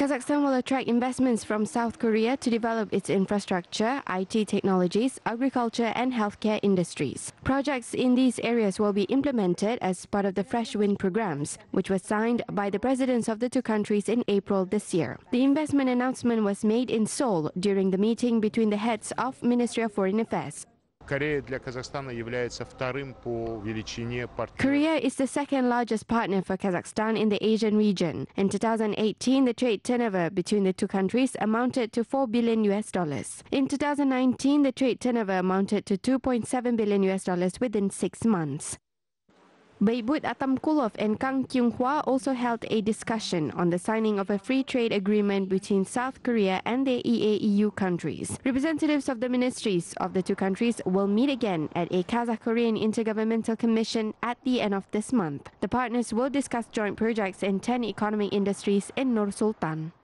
Kazakhstan will attract investments from South Korea to develop its infrastructure, IT technologies, agriculture, and healthcare industries. Projects in these areas will be implemented as part of the Fresh Wind programs, which was signed by the presidents of the two countries in April this year. The investment announcement was made in Seoul during the meeting between the heads of Ministry of Foreign Affairs. Korea is the second largest partner for Kazakhstan in the Asian region. In 2018, the trade turnover between the two countries amounted to 4 billion US dollars. In 2019, the trade turnover amounted to 2.7 billion US dollars within 6 months. Beibut Atamkulov and Kang Kyung-wha also held a discussion on the signing of a free trade agreement between South Korea and the EAEU countries. Representatives of the ministries of the two countries will meet again at a Kazakh-Korean Intergovernmental Commission at the end of this month. The partners will discuss joint projects in 10 economic industries in Nur Sultan.